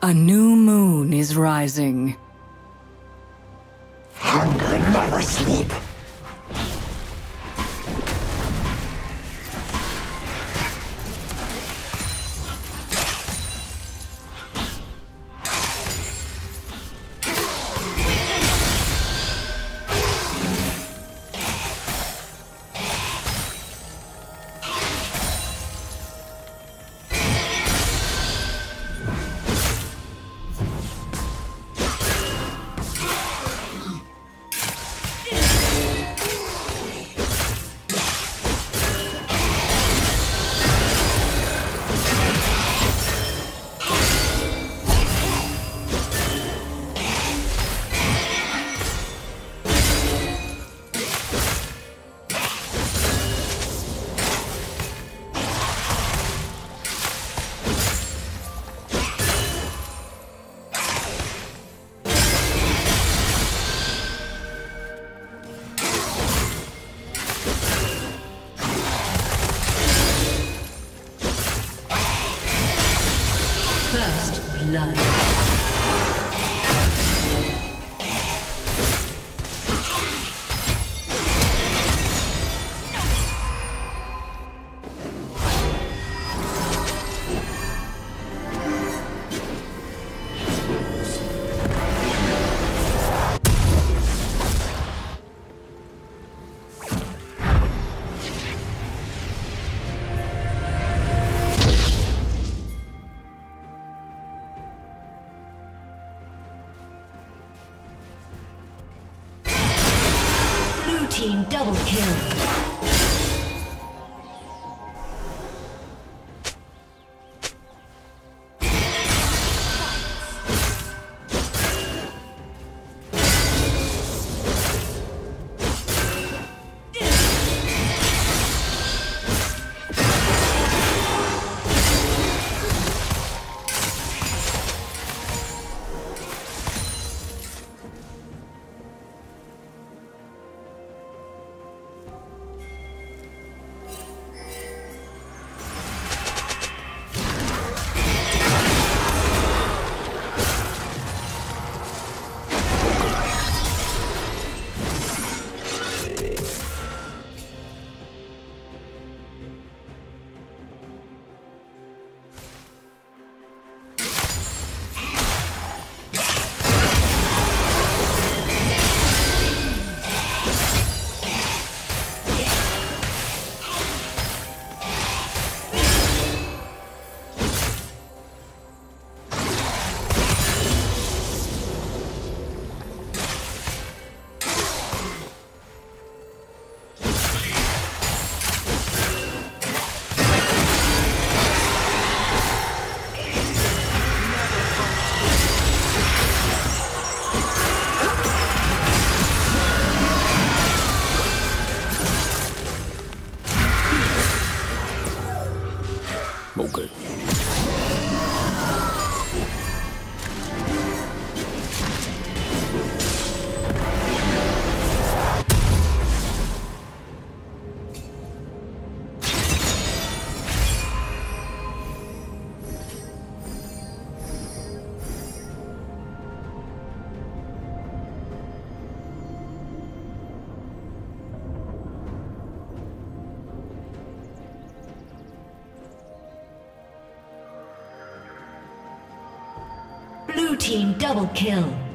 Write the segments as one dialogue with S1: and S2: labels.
S1: A new moon is rising.
S2: Hunger never sleep.
S3: Blood. Double kill. Team double kill.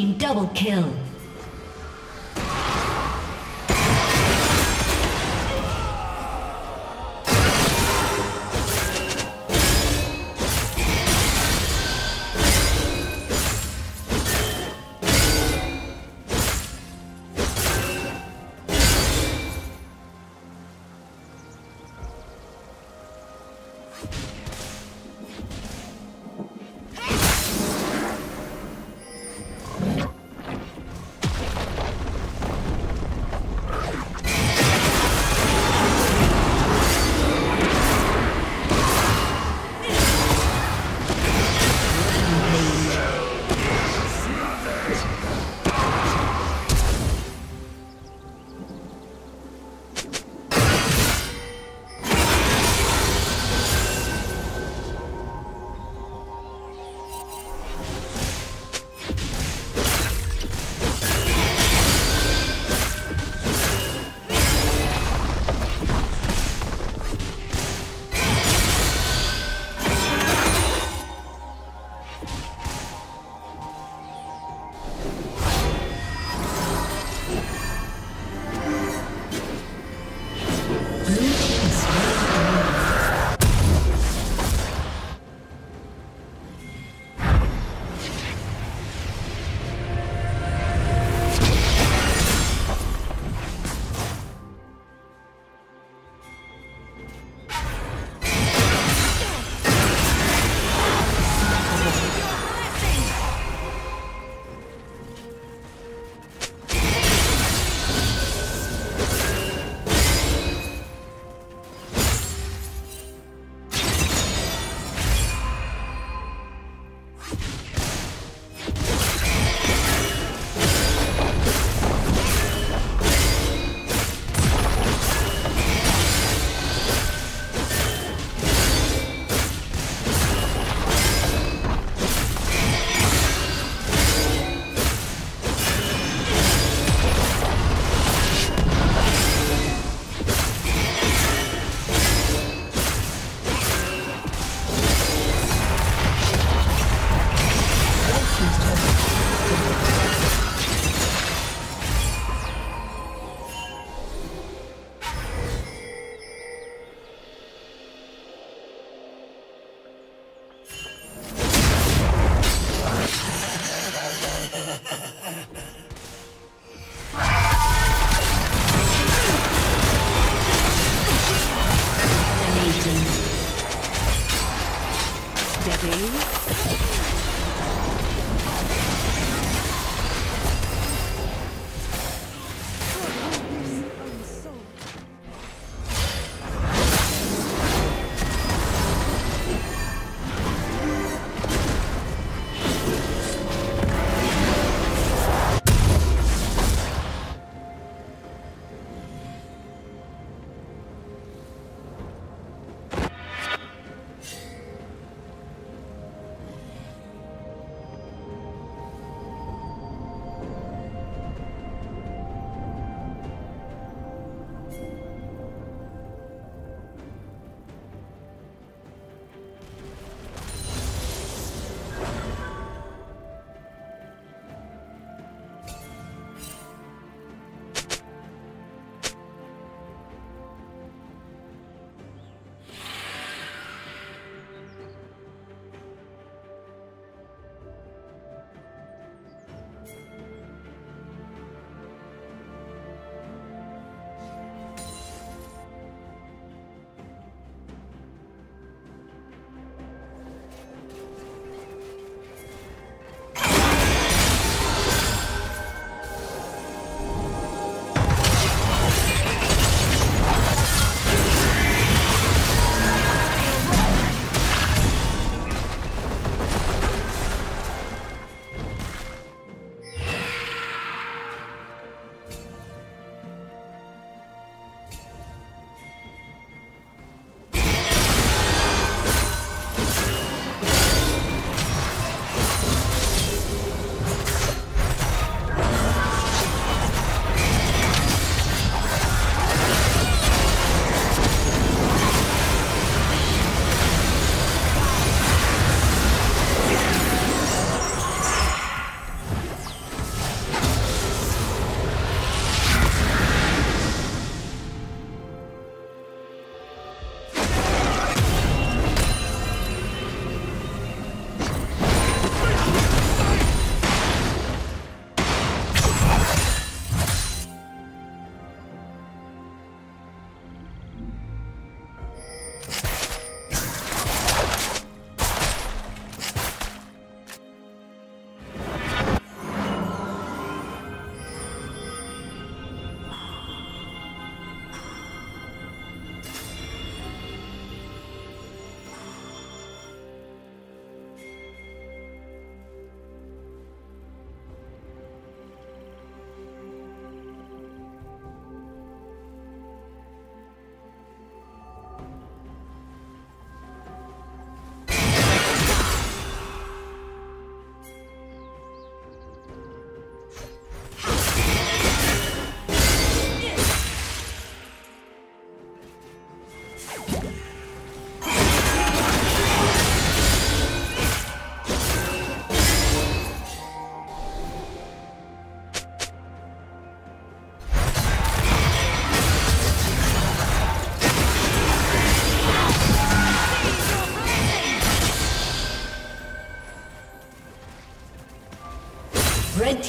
S3: Team double kill. Steady.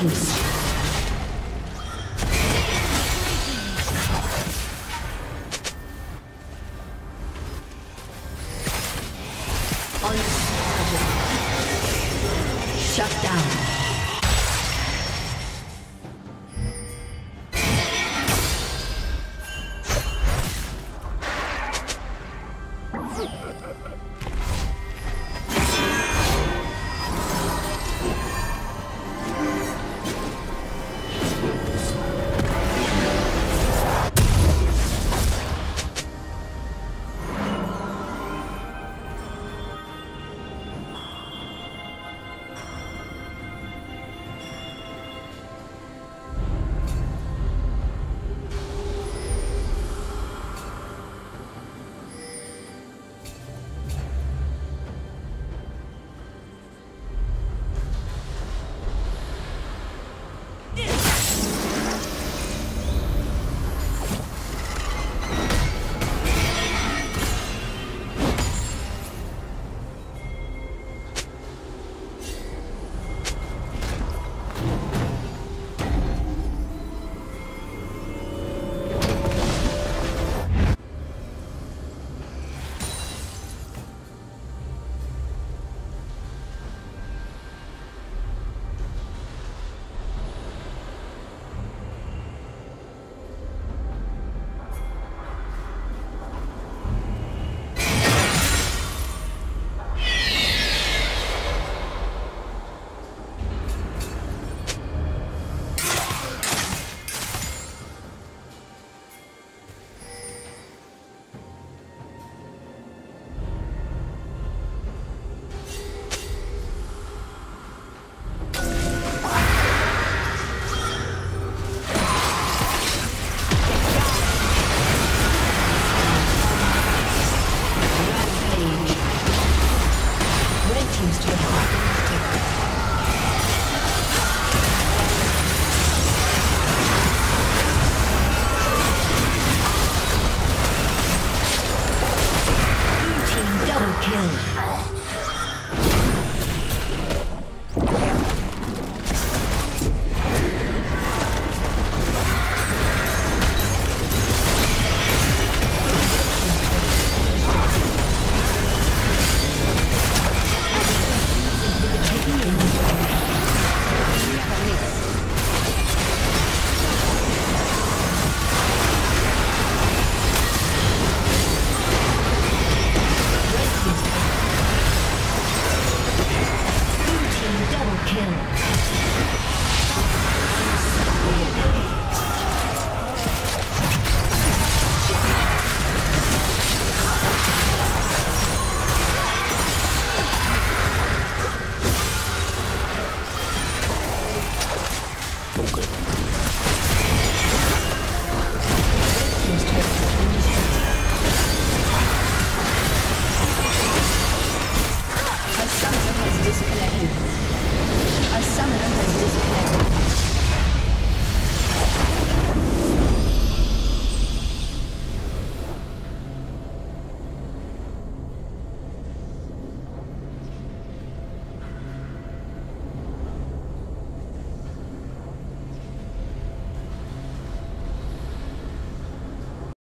S3: Killing